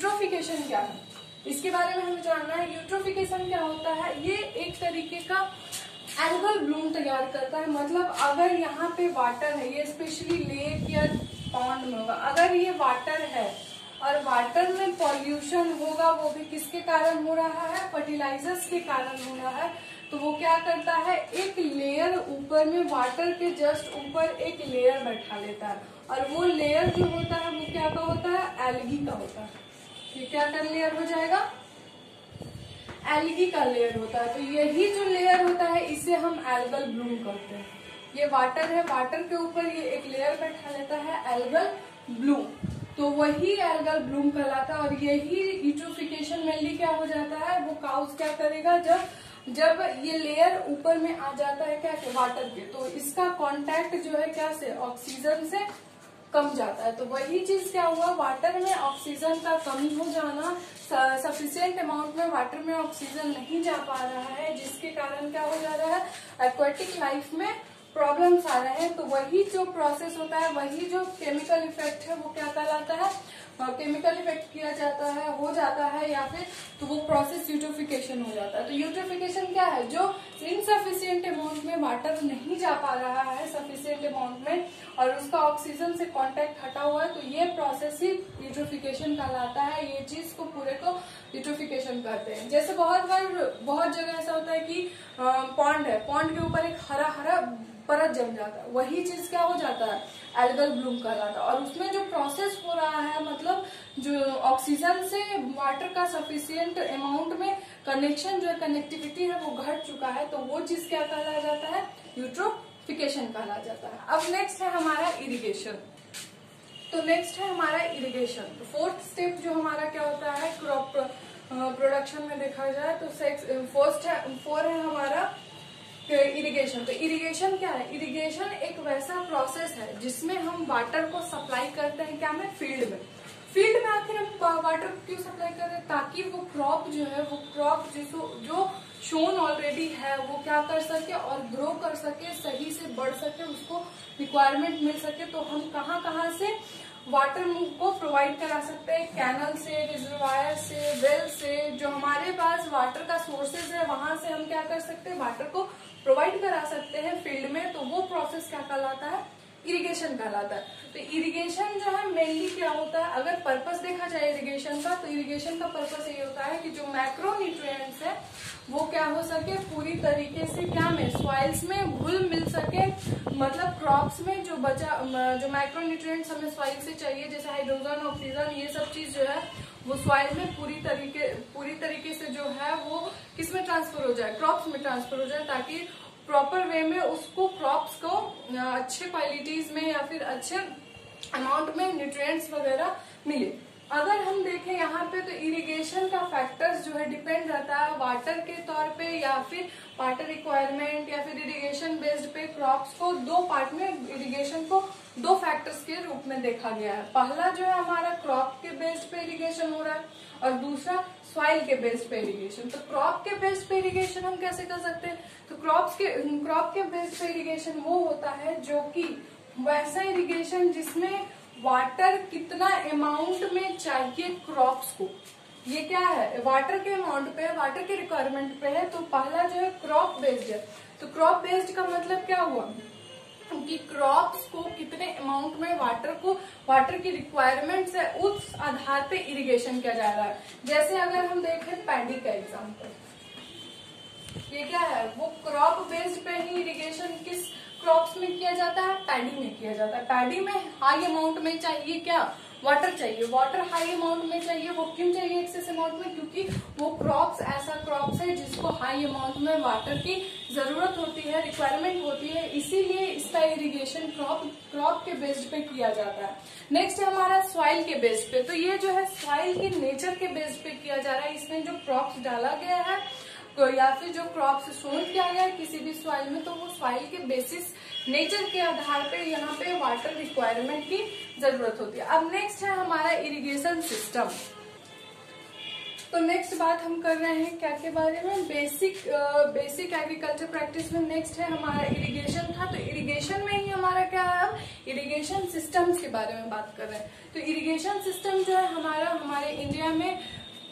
यूट्रोफिकेशन क्या है? इसके बारे में हमें जानना है, यूट्रोफिकेशन क्या होता है? ये एक तरीके का एल्गल ब्लूम तैयार करता है। मतलब अगर यहाँ पे वाटर है, ये स्पेशली लेक या पॉन्ड में होगा। अगर ये वाटर है और वाटर में पॉल्यूशन होगा, वो भी किसके कारण हो रहा है? फर्टिलाइजर्स के कारण हो रहा है। तो वो क्या करता है? एक लेयर ऊपर में वाटर के जस्ट ऊपर एक लेयर बैठा लेता है। और वो लेयर जो होता है, वो क्या का होता है? एलगी का होता है। ये क्या कर लेयर हो जाएगा? एलगी का लेयर होता है तो यही जो लेयर होता है, इसे हम एल्गल ब्लूम करते हैं। ये वाटर है वाटर के ऊपर ये एक लेयर बैठा लेता है एल्गल ब्लूम तो वही एल्गल ब्लूम कहलाता है और यही यूट्रोफिकेशन मेनली क्या हो जाता है? वो काउस क्या करेगा? जब जब ये लेयर ऊपर में आ जाता है क्या? वाटर के। तो इसका कांटेक्ट जो है क्या से? ऑक्सीजन से। कम जाता है। तो वही चीज़ क्या हुआ? वाटर में ऑक्सीजन का कमी हो जाना सफिशियंट अमाउंट में वाटर में ऑक्सीजन नहीं जा पा रहा है, जिसके कारण क्या हो जा रहा है? एक्वेटिक लाइफ में प्रॉब्लम्स आ रहे हैं। तो वही जो प्रोसेस होता है, वही जो केमिकल इफ़ेक्ट है, वो क्या कहलाता है? केमिकल इफ़ेक्ट किया जाता है, हो जाता है या फिर तो वो प्रोसेस यूट्रोफिकेशन हो जाता है। तो यूट्रोफिकेशन क्या है? जो इनसफिशियंट अमाउंट में वाटर नहीं जा पा रहा है सफिशियंट अमाउंट में, और उसका ऑक्सीजन से कांटेक्ट हटा हुआ है तो ये प्रोसेस ही यूट्रोफिकेशन कहलाता है। ये चीज़ को पूरे को यूट्रोफिकेशन करते हैं। जैसे बहुत बार, बहुत जगह ऐसा होता है कि पॉन्ड है। पॉन्ड के ऊपर एक हरा हरा परत जम जाता है। वही चीज़ क्या हो जाता है? एल्गल ब्लूम कहलाता है। और उसमें जो प्रोसेस हो रहा है मतलब जो ऑक्सीजन से वाटर का सफिशियंट अमाउंट में कनेक्शन जो है कनेक्टिविटी है, वो घट चुका है तो वो चीज़ क्या कहला जाता है? यूट्रोफिकेशन कहला जाता है। अब नेक्स्ट है हमारा इरिगेशन तो नेक्स्ट है हमारा इरिगेशन तो फोर्थ स्टेप जो हमारा क्या होता है? क्रॉप प्रोडक्शन में देखा जाए तो फोर्थ है फोर है हमारा इरिगेशन तो इरिगेशन क्या है? इरिगेशन एक वैसा प्रोसेस है जिसमें हम वाटर को सप्लाई करते हैं क्या में? फ़ील्ड में। फ़ील्ड में आखिर हम वाटर क्यों सप्लाई कर हैं? ताकि वो क्रॉप जो है, वो क्रॉप जिसको, जो शोन ऑलरेडी है, वो क्या कर सके और ग्रो कर सके, सही से बढ़ सके, उसको रिक्वायरमेंट मिल सके तो हम कहाँ कहाँ से वाटर मूव को प्रोवाइड करा सकते हैं कैनल से रिजर्वायर से वेल से, जो हमारे पास वाटर का सोर्सेज है, वहाँ से हम क्या कर सकते हैं वाटर को प्रोवाइड करा सकते हैं फ़ील्ड में तो वो प्रोसेस क्या कहलाता है? इरिगेशन कहलाता है। तो इरिगेशन जो है मेनली क्या होता है? अगर पर्पस देखा जाए इरिगेशन का तो इरिगेशन का पर्पस ये होता है कि जो मैक्रो न्यूट्रिएंट्स है, वो क्या हो सके, पूरी तरीके से क्या में सॉइल्स में घुल मिल सके। मतलब क्रॉप्स में जो बचा, जो माइक्रो न्यूट्रिएंट्स हमें सॉइल से चाहिए, जैसे हाइड्रोजन ऑक्सीजन ये सब चीज़ जो है, वो सॉइल में पूरी तरीके पूरी तरीके से जो है, वो किसमें ट्रांसफ़र हो जाए? क्रॉप्स में ट्रांसफ़र हो जाए, ताकि प्रॉपर वे में उसको क्रॉप्स को अच्छे क्वालिटीज में या फिर अच्छे अमाउंट में न्यूट्रिएंट्स वगैरह मिले। अगर हम देखें यहाँ पे तो इरिगेशन का फैक्टर्स जो है डिपेंड रहता है वाटर के तौर पे या फिर वाटर रिक्वायरमेंट या फिर इरिगेशन बेस्ड पे क्रॉप्स को दो पार्ट में इरिगेशन को दो फैक्टर्स के रूप में देखा गया है। पहला जो है हमारा क्रॉप के बेस्ड पे इरिगेशन हो रहा है और दूसरा सॉइल के बेस्ड पे इरिगेशन तो क्रॉप के बेस्ड पे इरिगेशन हम कैसे कर सकते हैं? तो क्रॉप के क्रॉप के बेस्ड पे इरिगेशन वो होता है जो कि वैसा इरिगेशन जिसमें वाटर कितना अमाउंट में चाहिए क्रॉप्स को। ये क्या है? वाटर के अमाउंट पे है वाटर के रिक्वायरमेंट पे है तो पहला जो है क्रॉप बेस्ड है। तो क्रॉप बेस्ड का मतलब क्या हुआ? कि क्रॉप्स को, कितने अमाउंट में वाटर को वाटर की रिक्वायरमेंट्स है, उस आधार पे इरिगेशन किया जा रहा है। जैसे अगर हम देखें पैडी का एग्ज़ाम्पल ये क्या है? वो क्रॉप बेस्ड पे ही इरिगेशन किस क्रॉप्स में किया जाता है? पैडी में किया जाता है। पैडी में हाई अमाउंट में चाहिए क्या? वाटर चाहिए वाटर हाई अमाउंट में चाहिए, वो क्यों चाहिए एक्सेस अमाउंट में? क्योंकि वो क्रॉप्स ऐसा क्रॉप्स है जिसको हाई अमाउंट में वाटर की ज़रूरत होती है रिक्वायरमेंट होती है, इसीलिए इसका इरिगेशन क्रॉप क्रॉप के बेस्ड पे किया जाता है। नेक्स्ट है हमारा सॉइल के बेस पे। तो ये जो है सॉइल की नेचर के बेस पे किया जा रहा है इसमें जो क्रॉप्स डाला गया है या फिर जो क्रॉप सोन किया गया किसी भी सॉइल में तो वो सॉइल के बेसिस नेचर के आधार पे यहाँ पे वाटर रिक्वायरमेंट की ज़रूरत होती है। अब नेक्स्ट है हमारा इरिगेशन सिस्टम तो नेक्स्ट बात हम कर रहे हैं क्या के बारे में? बेसिक बेसिक एग्रीकल्चर प्रैक्टिस में नेक्स्ट है हमारा इरिगेशन था। तो इरिगेशन में ही हमारा क्या है इरिगेशन सिस्टम्स के बारे में बात कर रहे हैं। तो इरिगेशन सिस्टम जो है हमारा, हमारे इंडिया में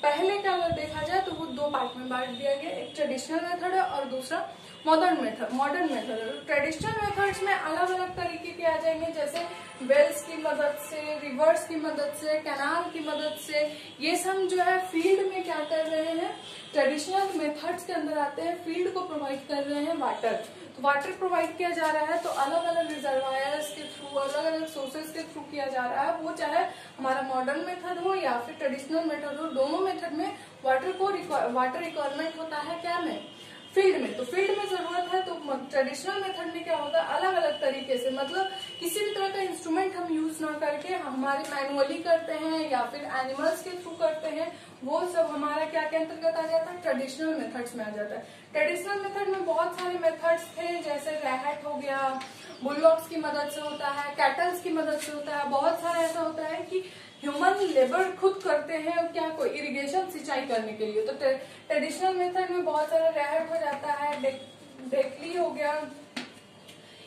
पहले का अगर देखा जाए तो वो दो पार्ट में बांट दिया गया। एक ट्रेडिशनल मेथड है और दूसरा मॉडर्न मेथड मॉडर्न मेथड है। ट्रेडिशनल मेथड्स में अलग अलग तरीके के आ जाएँगे, जैसे वेल्स की मदद से रिवर्स की मदद से कैनाल की मदद से। ये सब जो है फ़ील्ड में क्या कर रहे हैं? ट्रेडिशनल मेथड्स के अंदर आते हैं फ़ील्ड को प्रोवाइड कर रहे हैं वाटर वाटर प्रोवाइड किया जा रहा है तो अलग अलग रिजर्वायर्स के थ्रू अलग अलग सोर्सेज के थ्रू किया जा रहा है। वो चाहे हमारा मॉडर्न मेथड हो या फिर ट्रेडिशनल मेथड हो, दोनों मेथड में वाटर को वाटर रिक्वायरमेंट होता है क्या में फ़ील्ड में तो फ़ील्ड में ज़रूरत है तो ट्रेडिशनल मेथड में क्या होता है? अलग अलग तरीके से मतलब किसी भी तरह का इंस्ट्रूमेंट हम यूज़ ना करके हमारे मैनुअली करते हैं, या फिर एनिमल्स के थ्रू करते हैं, वो सब हमारा क्या के अंतर्गत आ जाता है? ट्रेडिशनल मेथड्स में आ जाता है। ट्रेडिशनल मेथड में बहुत सारे मेथड्स थे, जैसे रैहट हो गया बुलॉक्स की मदद से होता है कैटल्स की मदद से होता है, बहुत सारा ऐसा होता है कि ह्यूमन लेबर खुद करते हैं और क्या कोई इरिगेशन सिंचाई करने के लिए? तो ट्रेडिशनल मेथड में बहुत सारा रेहट हो जाता है डेकली हो गया।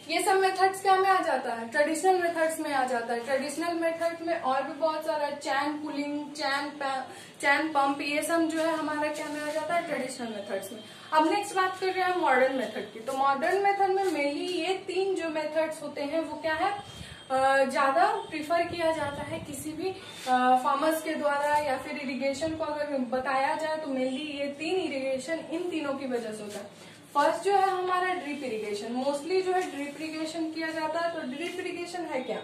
ये सब मेथड्स क्या में आ जाता है? ट्रेडिशनल मेथड्स में आ जाता है। ट्रेडिशनल मेथड में और भी बहुत सारा चैन पुलिंग चैन चैन पंप ये सब जो है हमारा क्या में आ जाता है? ट्रेडिशनल मेथड्स में। अब नेक्स्ट बात कर रहे हैं मॉडर्न मेथड की। तो मॉडर्न मेथड में मेनली ये तीन जो मेथड्स होते हैं, वो क्या है? ज़्यादा प्रिफर किया जाता है किसी भी फार्मर्स के द्वारा या फिर इरिगेशन को अगर बताया जाए तो मेनली ये तीन इरिगेशन इन तीनों की वजह से होता है। फ़र्स्ट जो है हमारा ड्रिप इरिगेशन मोस्टली जो है ड्रिप इरिगेशन किया जाता है तो ड्रिप इरिगेशन है क्या?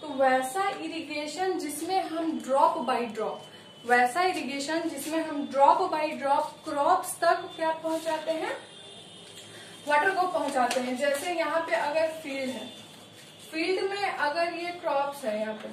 तो वैसा इरिगेशन जिसमें हम ड्रॉप बाई ड्रॉप वैसा इरिगेशन जिसमें हम ड्रॉप बाई ड्रॉप क्रॉप्स तक क्या पहुंचाते हैं? वाटर को पहुंचाते हैं। जैसे यहाँ पे अगर फ़ील्ड है फ़ील्ड में अगर ये क्रॉप्स है यहाँ पे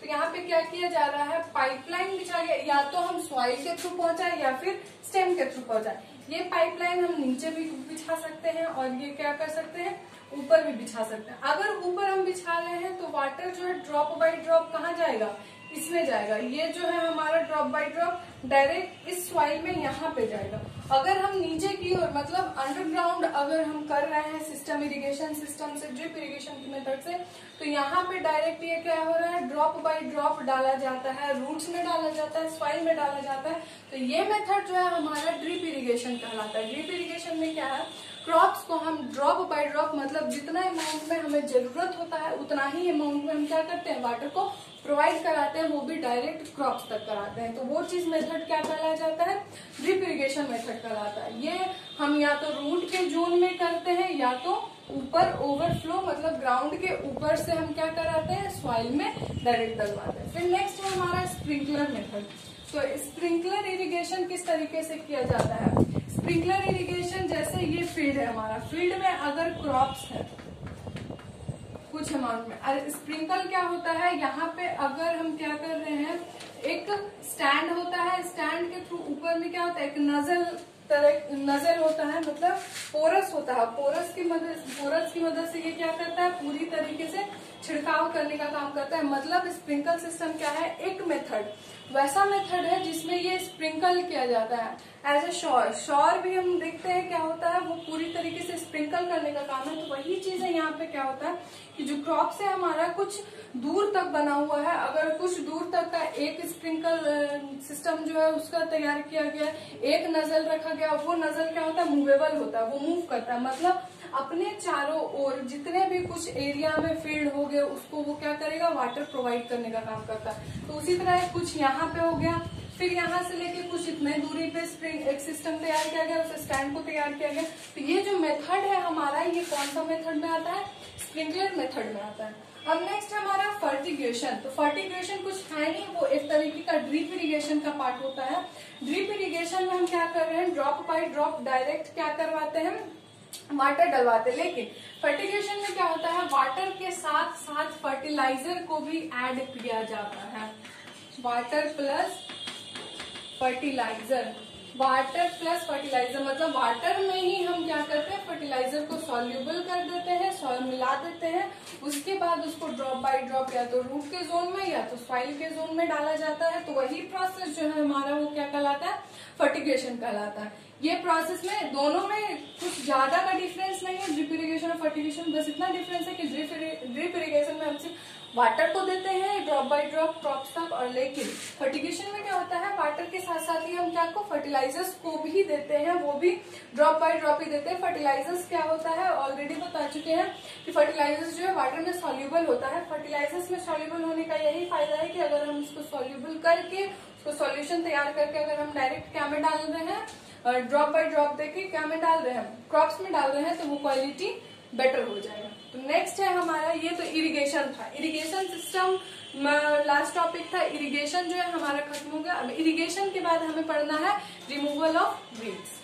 तो यहाँ पे क्या किया जा रहा है? पाइपलाइन बिछा गया या तो हम सॉइल के थ्रू पहुँचाए, या फिर स्टेम के थ्रू पहुँचाए। ये पाइपलाइन हम नीचे भी बिछा सकते हैं और ये क्या कर सकते हैं? ऊपर भी बिछा सकते हैं। अगर ऊपर हम बिछा रहे हैं तो वाटर जो है ड्रॉप बाई ड्रॉप कहाँ जाएगा? इसमें जाएगा। ये जो है हमारा ड्रॉप बाई ड्रॉप डायरेक्ट इस सॉइल में यहाँ पे जाएगा। अगर हम नीचे की ओर मतलब अंडरग्राउंड अगर हम कर रहे हैं सिस्टम इरिगेशन सिस्टम से ड्रिप इरिगेशन की मेथड से तो यहाँ पे डायरेक्ट ये क्या हो रहा है? ड्रॉप बाय ड्रॉप डाला जाता है रूट्स में डाला जाता है सॉइल में डाला जाता है। तो ये मेथड जो है हमारा ड्रिप इरिगेशन कहलाता है। ड्रिप इरिगेशन में क्या है? क्रॉप्स को हम ड्रॉप बाय ड्रॉप मतलब जितना अमाउंट में हमें ज़रूरत होता है, उतना ही अमाउंट में हम क्या करते हैं? वाटर को प्रोवाइड कराते हैं, वो भी डायरेक्ट क्रॉप्स तक कराते हैं। तो वो चीज़ मेथड क्या कहलाया जाता है? ड्रिप इरिगेशन मेथड कहलाता है। ये हम या तो रूट के जोन में करते हैं, या तो ऊपर ओवरफ्लो मतलब ग्राउंड के ऊपर से हम क्या कराते हैं? सॉइल में डायरेक्ट डलवाते हैं। फिर नेक्स्ट है हमारा स्प्रिंकलर मेथड तो स्प्रिंकलर इरिगेशन किस तरीके से किया जाता है? स्प्रिंकलर इरिगेशन जैसे ये फ़ील्ड है हमारा। फ़ील्ड में अगर क्रॉप्स है कुछ अमाउंट में। स्प्रिंकल क्या होता है? यहाँ पे अगर हम क्या कर रहे हैं, एक स्टैंड होता है। स्टैंड के थ्रू ऊपर में क्या होता है? एक नजल तरह, नजल होता है मतलब पोरस होता है। पोरस की मदद पोरस की मदद से ये क्या करता है? पूरी तरीके से छिड़काव करने का काम करता है। मतलब स्प्रिंकल सिस्टम क्या है? एक मेथड वैसा मेथड है जिसमें ये स्प्रिंकल किया जाता है। एज ए शॉर शॉर भी हम देखते हैं क्या होता है? वो पूरी तरीके से स्प्रिंकल करने का काम है। तो वही चीज़ है यहाँ पे क्या होता है? कि जो क्रॉप से हमारा कुछ दूर तक बना हुआ है, अगर कुछ दूर तक का एक स्प्रिंकल सिस्टम जो है उसका तैयार किया गया, एक नजल रखा गया, वो नजल क्या होता है? मूवेबल होता है, वो मूव करता है। मतलब अपने चारों ओर जितने भी कुछ एरिया में फ़ील्ड हो गए, उसको वो क्या करेगा? वाटर प्रोवाइड करने का काम करता है। तो उसी तरह कुछ यहाँ पे हो गया फिर यहाँ से लेके कुछ इतने दूरी पे स्प्रिंग एक सिस्टम तैयार किया गया, उस स्टैंड को तैयार किया गया। तो ये जो मेथड है हमारा, ये कौन सा मेथड में आता है? स्प्रिंकलर मेथड में आता है। अब नेक्स्ट हमारा फर्टिगेशन तो फर्टिगेशन कुछ है नहीं, वो एक तरीके का ड्रिप इरिगेशन का पार्ट होता है। ड्रिप इरिगेशन में हम क्या कर रहे हैं? ड्रॉप बाय ड्रॉप डायरेक्ट क्या करवाते हैं? वाटर डलवाते लेकिन फर्टिगेशन में क्या होता है? वाटर के साथ साथ फर्टिलाइज़र को भी ऐड किया जाता है। Water plus fertiliser water plus fertiliser मतलब वाटर में ही हम क्या करते हैं? फर्टिलाइज़र को सॉल्यूबल कर देते हैं सॉल मिला देते हैं। उसके बाद उसको ड्रॉप बाय ड्रॉप या तो रूट के जोन में या तो सॉइल के जोन में डाला जाता है। तो वही प्रोसेस जो है हमारा वो क्या कहलाता है? फर्टिगेशन कहलाता है। ये प्रोसेस में दोनों में कुछ ज़्यादा का डिफरेंस नहीं है। ड्रिप इरीगेशन और फर्टिगेशन बस इतना डिफरेंस है कि ड्रिप इरीगेशन में हम सिर्फ़ वाटर को देते हैं ड्रॉप बाय ड्रॉप क्रॉप तक, और लेकिन फर्टिगेशन में क्या होता है? वाटर के साथ साथ ही हम क्या को? फर्टिलाइजर्स को भी देते हैं, वो भी ड्रॉप बाय ड्रॉप ही देते हैं। फर्टिलाइजर्स क्या होता है? ऑलरेडी बता चुके हैं कि फर्टिलाइजर्स जो है वाटर में सॉल्यूबल होता है। फर्टिलाइजर्स में सॉल्यूबल होने का यही फ़ायदा है कि अगर हम इसको सॉल्यूबल करके, उसको सॉल्यूशन तैयार करके अगर हम डायरेक्ट क्या में डाल रहे हैं ड्रॉप बाय ड्रॉप देके क्या में डाल रहे हैं? क्रॉप्स में डाल रहे हैं तो वो क्वालिटी बेटर हो जाएगा। तो नेक्स्ट है हमारा, ये तो इरिगेशन था। इरिगेशन सिस्टम लास्ट टॉपिक था इरिगेशन जो है हमारा खत्म हो गया। अब इरिगेशन के बाद हमें पढ़ना है रिमूवल ऑफ़ वीड्स